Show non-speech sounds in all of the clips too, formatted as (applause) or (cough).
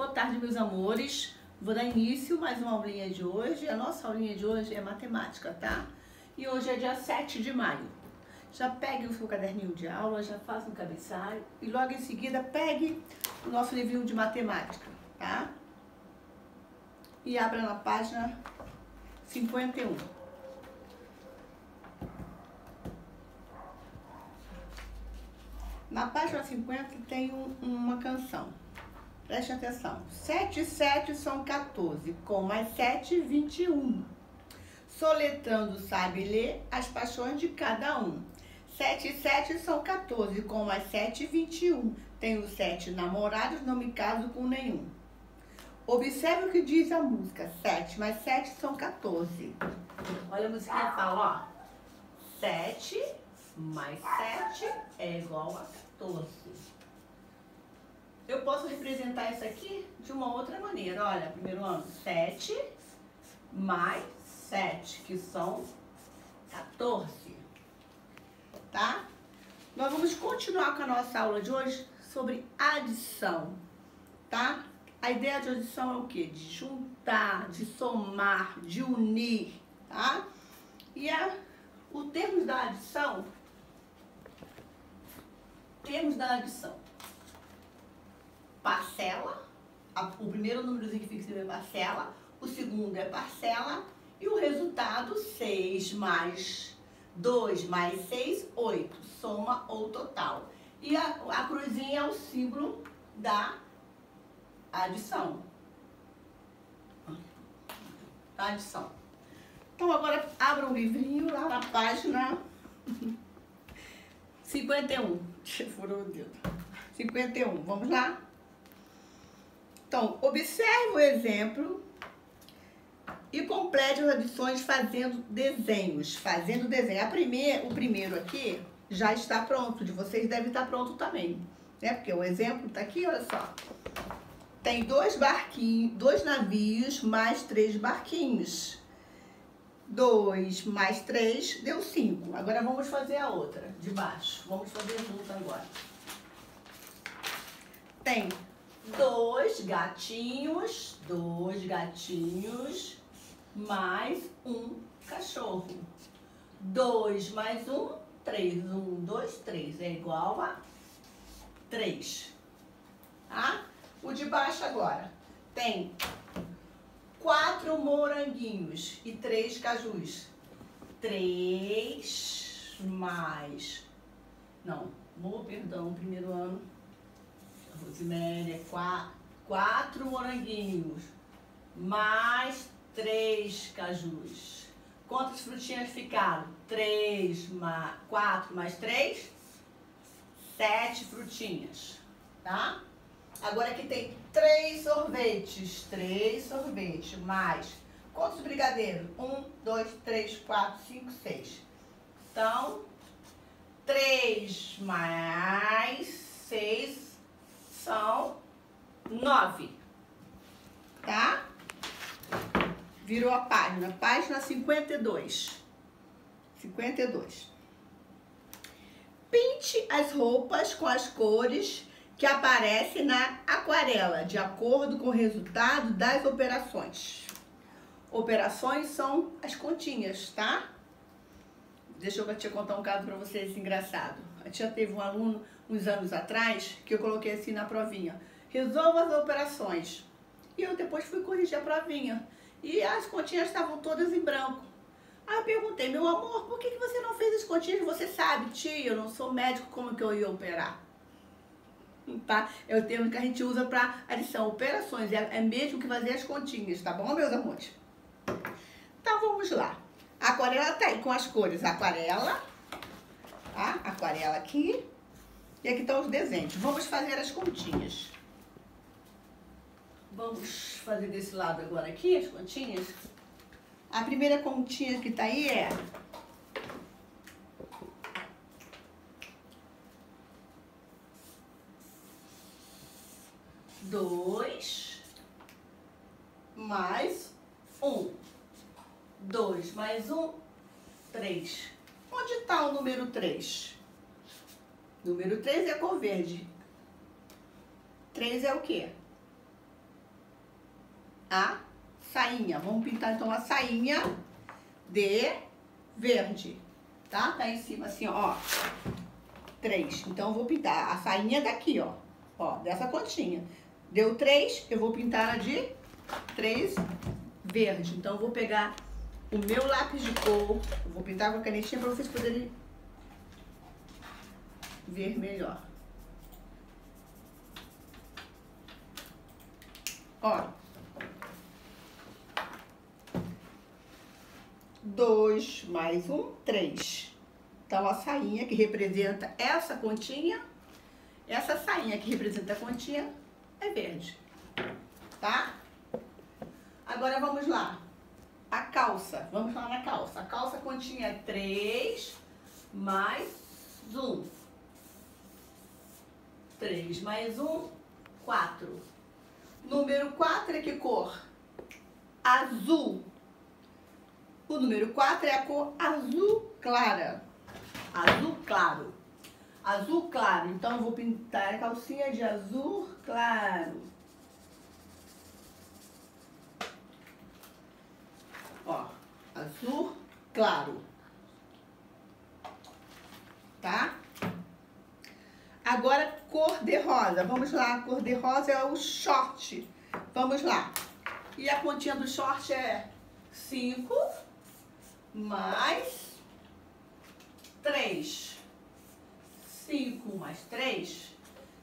Boa tarde, meus amores. Vou dar início mais uma aulinha de hoje. A nossa aulinha de hoje é matemática, tá? E hoje é dia 7 de maio. Já pegue o seu caderninho de aula, já faça um cabeçalho e logo em seguida pegue o nosso livrinho de matemática, tá? E abra na página 51. Na página 50 tem um, uma canção. Preste atenção. 7 e 7 são 14, com mais 7, 21. Soletrando sabe ler as paixões de cada um. 7 e 7 são 14, com mais 7, 21. Tenho 7 namorados, não me caso com nenhum. Observe o que diz a música. 7 mais 7 são 14. Olha a musiquinha fala, ó. 7 mais 7 é igual a 14. Eu posso representar isso aqui de uma outra maneira. Olha, primeiro ano, 7 mais 7, que são 14. Tá? Nós vamos continuar com a nossa aula de hoje sobre adição, tá? A ideia de adição é o quê? De juntar, de somar, de unir, tá? E a, o termo da adição termos da adição. Parcela, a, o primeiro númerozinho que fica em é parcela, o segundo é parcela e o resultado 6 mais 2 mais 6, 8, soma ou total. E a, a cruzinha é o símbolo da adição. Da adição. Então agora abra um livrinho lá na página 51. (laughs) Furou o dedo. 51. Vamos lá? Então, observe o exemplo e complete as adições fazendo desenhos. Fazendo desenho. A o primeiro aqui já está pronto. De vocês deve estar pronto também. Né? Porque o exemplo está aqui, olha só. Tem dois barquinhos, dois navios mais três barquinhos. 2 mais 3 deu 5. Agora vamos fazer a outra, de baixo. Vamos fazer junto agora. Tem dois gatinhos, dois gatinhos, mais um cachorro. 2 mais 1, um, 3. 1, 2, 3 é igual a 3. Tá? O de baixo agora. Tem quatro moranguinhos e três cajus. Três mais. Não, vou, perdão, primeiro ano. Rosiméria, quatro, quatro moranguinhos mais três cajus. Quantas frutinhas ficaram? Três, mais, quatro mais três, sete frutinhas, tá? Agora aqui tem três sorvetes. Três sorvetes. Mais. Quantos brigadeiros? Um, dois, três, quatro, cinco, seis. Então, três mais seis são nove. Tá? Virou a página. Página 52. 52. Pinte as roupas com as cores que aparece na aquarela, de acordo com o resultado das operações. Operações são as continhas, tá? Deixa eu te contar um caso para vocês engraçado. A tia teve um aluno uns anos atrás que eu coloquei assim na provinha. Resolva as operações. E eu depois fui corrigir a provinha. E as continhas estavam todas em branco. Aí eu perguntei, meu amor, por que, que você não fez as continhas? Você sabe, tia, eu não sou médico, como que eu ia operar? tá? É o termo que a gente usa para adição, operações, é, é mesmo que fazer as continhas, tá bom, meus amores? Então, vamos lá. A aquarela tá aí com as cores aquarela, tá? Aquarela aqui. E aqui estão os desenhos. Vamos fazer as continhas. Vamos fazer desse lado agora aqui as continhas. A primeira continha que tá aí é dois mais um. Dois mais um, três. Onde está o número três? Número três é cor verde. Três é o quê? A sainha. Vamos pintar então a sainha de verde, tá? Tá em cima assim, ó. Três. Então eu vou pintar a sainha daqui, ó. Ó, dessa pontinha. Deu três, eu vou pintar a de três verde. Então eu vou pegar o meu lápis de cor, eu vou pintar com a canetinha para vocês poderem ver melhor. Ó. Dois mais um, três. Então, a sainha que representa essa continha, essa sainha que representa a continha é verde, tá? Agora vamos lá. A calça, vamos lá na calça. A calça continha três mais um. Três mais um, quatro. Número 4 é que cor? Azul. O número 4 é a cor azul clara. Azul claro. Azul claro. Então, eu vou pintar a calcinha de azul claro. Ó, azul claro. Tá? Agora, cor de rosa. Vamos lá, cor de rosa é o short. Vamos lá. E a pontinha do short é 5 mais 3. 5 mais 3.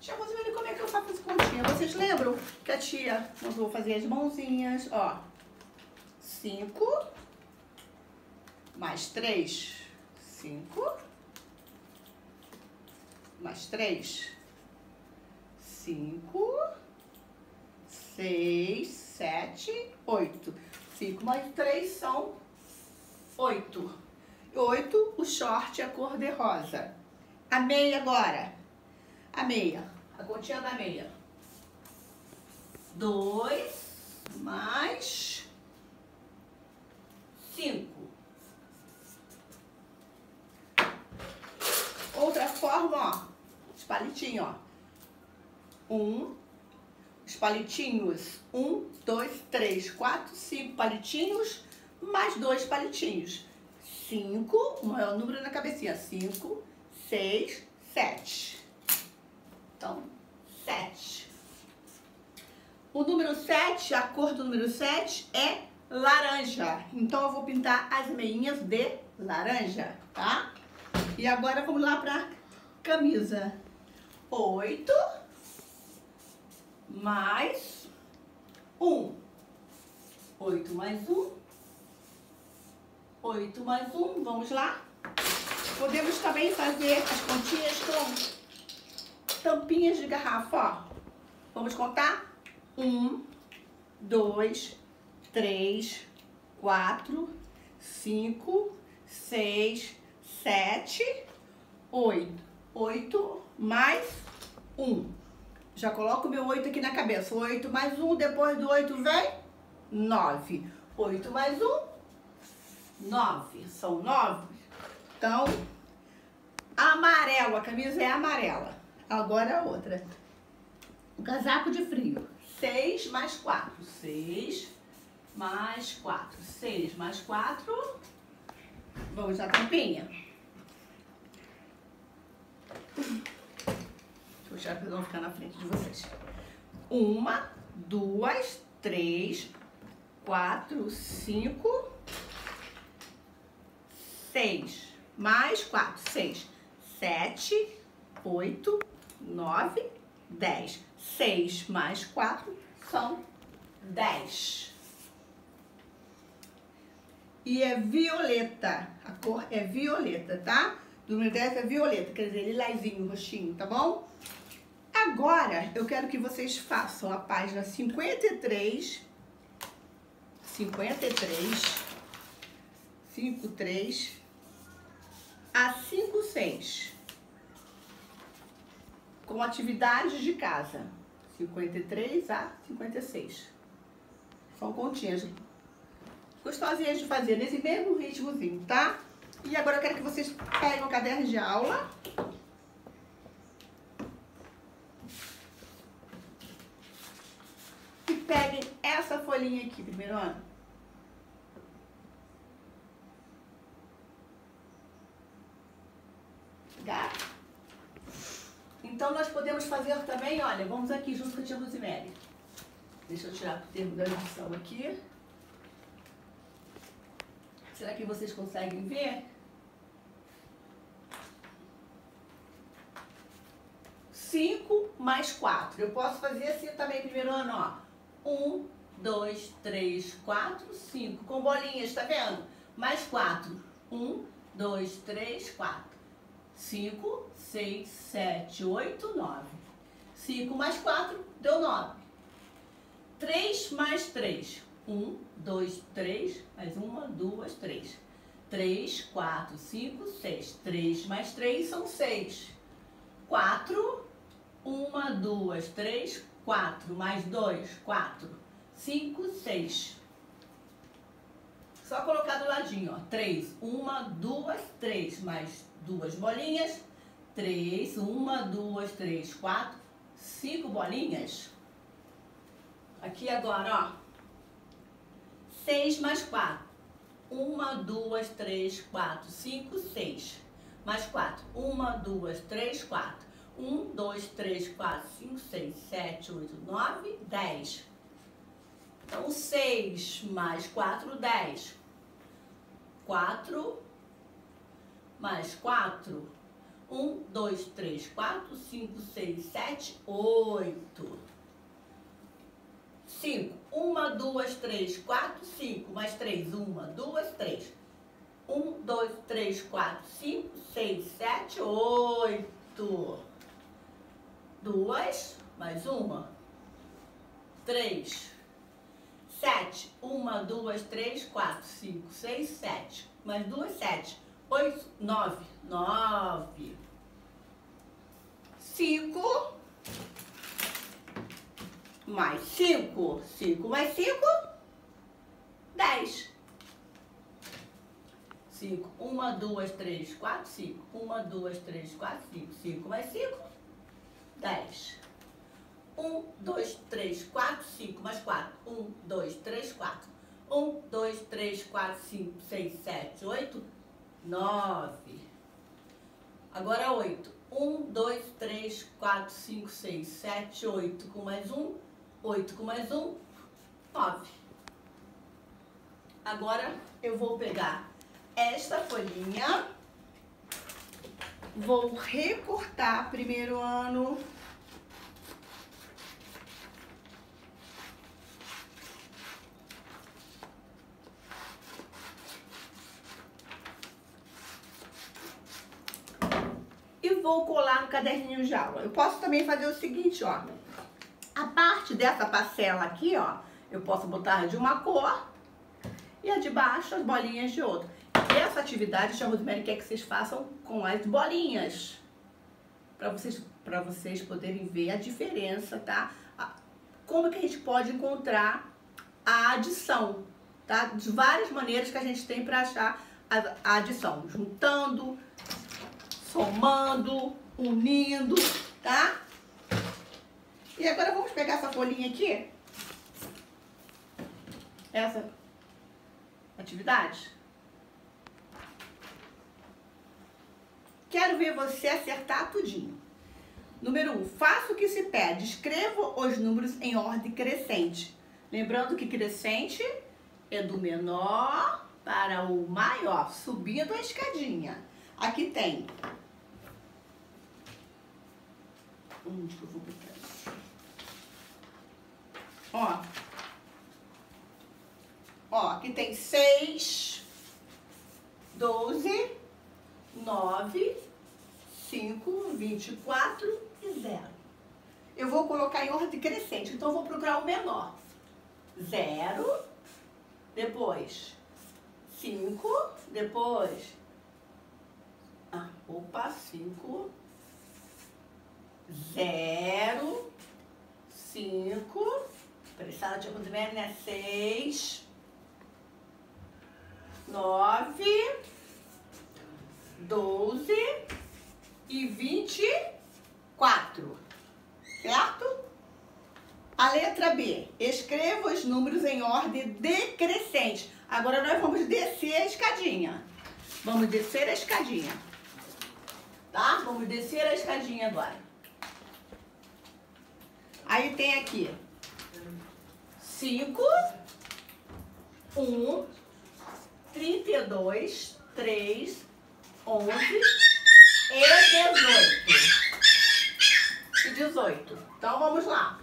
Tia Rosemary, como é que eu faço essa continha? Vocês lembram que a tia mandou fazer as mãozinhas, ó. 5 mais 3. 5 mais três. Cinco, seis, sete, oito. Cinco mais três são oito. Oito, o short é cor de rosa. A meia agora. A meia. A continha da meia. Dois mais cinco. Outra forma, ó os palitinhos, ó. Um, os palitinhos, um, dois, três, quatro, cinco palitinhos, mais dois palitinhos. Cinco, o maior número na cabecinha, cinco, seis, sete. Então, sete. O número sete, a cor do número sete é laranja. Então, eu vou pintar as meinhas de laranja, tá? E agora, vamos lá pra camisa oito mais um. Oito mais um. Oito mais um. Vamos lá? Podemos também fazer as pontinhas com tampinhas de garrafa, ó. Vamos contar? Um, dois, três, quatro, cinco, seis, sete, oito. Oito mais 1. Já coloco o meu 8 aqui na cabeça. 8 mais 1, depois do 8 vem 9. 8 mais 1, 9. São 9. Então, amarelo. A camisa é amarela. Agora a outra. O casaco de frio. 6 mais 4. 6 mais 4. 6 mais 4. Vamos à tampinha puxar para não ficar na frente de vocês. Uma, duas, três, quatro, cinco, seis. Mais quatro, seis. Sete, oito, nove, dez. Seis mais quatro são dez. E é violeta. A cor é violeta, tá? Do número 10 é violeta, quer dizer, lilazinho, roxinho, tá bom? Agora, eu quero que vocês façam a página 53, 53, 53 a 56, com atividades de casa, 53 a 56. São continhas gostosinhas de fazer nesse mesmo ritmozinho, tá? E agora eu quero que vocês peguem o caderno de aula peguem essa folhinha aqui, primeiro ano? Tá? Então, nós podemos fazer também, olha, vamos aqui junto com a tia Rosemary. Deixa eu tirar o termo da edição aqui. Será que vocês conseguem ver? 5 mais 4. Eu posso fazer assim também primeiro ano, ó. 1, 2, 3, 4, 5. Com bolinhas, tá vendo? Mais 4. 1, 2, 3, 4. 5, 6, 7, 8, 9. 5 mais 4 deu 9. 3 mais 3. 1, 2, 3, mais 1, 2, 3. 3, 4, 5, 6. 3 mais 3 são 6. 4 uma, duas, três, quatro. Mais dois, quatro. Cinco, seis. Só colocar do ladinho, ó. Três. Uma, duas, três. Mais duas bolinhas. Três. Uma, duas, três, quatro. Cinco bolinhas. Aqui agora, ó. Seis mais quatro. Uma, duas, três, quatro, cinco, seis. Mais quatro. Uma, duas, três, quatro. 1, 2, 3, 4, 5, 6, 7, 8, 9, 10. Então, 6 mais 4, 10. 4 mais 4. 1, 2, 3, 4, 5, 6, 7, 8. 5. 1, 2, 3, 4, 5. Mais 3. 1, 2, 3. 1, 2, 3, 4, 5, 6, 7, 8 duas, mais uma, três, sete, uma, duas, três, quatro, cinco, seis, sete, mais duas, sete, oito, nove, nove, cinco, mais cinco, cinco mais cinco, dez. Cinco, uma, duas, três, quatro, cinco, uma, duas, três, quatro, cinco, cinco mais cinco, 10. 1, 2, 3, 4, 5, mais 4. 1, 2, 3, 4. 1, 2, 3, 4, 5, 6, 7, 8, 9. Agora 8. 1, 2, 3, 4, 5, 6, 7, 8 com mais 1. 8 com mais 1, 9. Agora eu vou pegar esta folhinha Vou recortar primeiro ano. Vou colar no caderninho de aula. Eu posso também fazer o seguinte, ó. A parte dessa parcela aqui, ó, eu posso botar de uma cor e a de baixo as bolinhas de outra. Essa atividade a Rosemary quer que vocês façam com as bolinhas. Para vocês, vocês poderem ver a diferença, tá? Como que a gente pode encontrar a adição, tá? De várias maneiras que a gente tem para achar a, a adição. Juntando, somando, unindo, tá? E agora vamos pegar essa folhinha aqui. Essa atividade. Quero ver você acertar tudinho. Número 1. Um, faça o que se pede. Escreva os números em ordem crescente. Lembrando que crescente é do menor para o maior, subindo a escadinha. Aqui tem. Onde que eu vou botar isso? Ó. Ó, aqui tem seis, doze, nove, 5, 24 e 0. Eu vou colocar em ordem crescente, então eu vou procurar o menor. 0, depois 5, depois... Ah, opa, 5, 0, 5, pressada de Rosemary, né? 6, 9, 12 e 24, certo? A letra B. Escreva os números em ordem decrescente. Agora nós vamos descer a escadinha. Vamos descer a escadinha. Tá? Vamos descer a escadinha agora. Aí tem aqui. 5, 1, 32, 3, 11 e 18. E 18. Então vamos lá.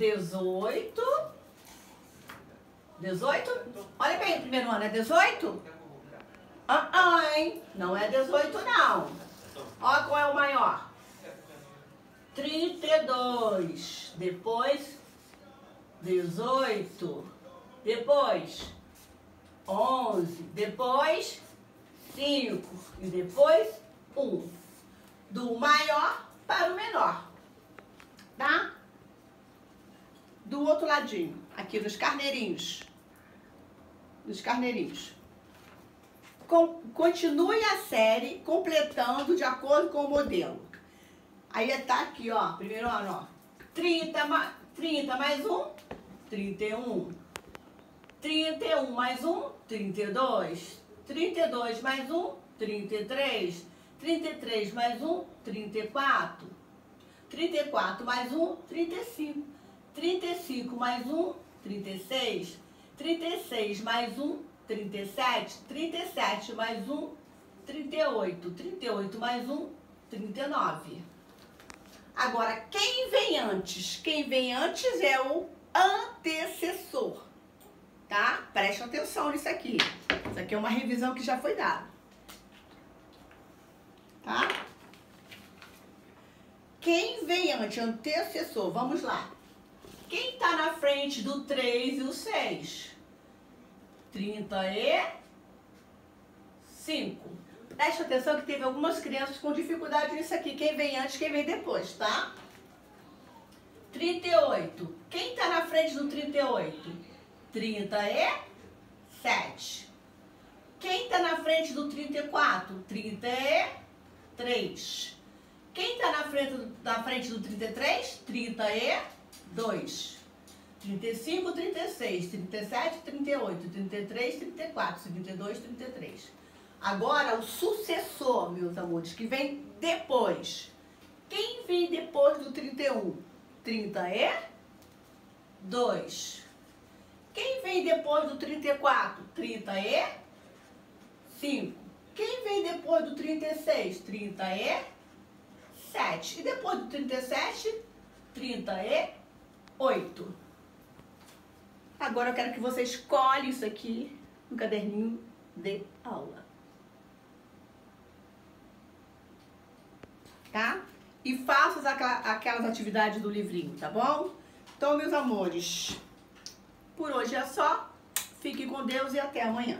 18. 18? Olha bem o primeiro ano, é 18? Ah, ah, hein? Não é 18 não. Olha qual é o maior. 32. Depois 18. Depois 11. Depois 5. E depois 1. Do maior para o menor. Tá? do outro ladinho, aqui dos carneirinhos. Dos carneirinhos. Continue a série completando de acordo com o modelo. Aí tá aqui, ó, primeiro ano, ó. 30, 30 mais 1, 31. 31 mais 1, 32. 32 mais 1, 33. 33 mais 1, 34. 34 mais 1, 35. 35 mais 1, 36. 36 mais 1, 37. 37 mais 1, 38. 38 mais 1, 39. Agora, quem vem antes? Quem vem antes é o antecessor, tá? Preste atenção nisso aqui. Isso aqui é uma revisão que já foi dada. Tá? Quem vem antes? Antecessor. Vamos lá. Quem está na frente do 3 e o 6? 35. Preste atenção que teve algumas crianças com dificuldade nisso aqui. Quem vem antes, quem vem depois, tá? 38. Quem está na frente do 38? 37. Quem está na frente do 34? 33. Quem está na frente, na frente do 33? 33. 2. 35, 36, 37, 38, 33, 34, 32, 33. Agora, o sucessor, meus amores, que vem depois. Quem vem depois do 31? 30 é 2. Quem vem depois do 34? 30 é 5. Quem vem depois do 36? 30 é 7. E depois do 37? 30 é oito. Agora eu quero que você escolhe isso aqui no caderninho de aula. Tá? E faça aquelas atividades do livrinho, tá bom? Então, meus amores, por hoje é só. Fique com Deus e até amanhã.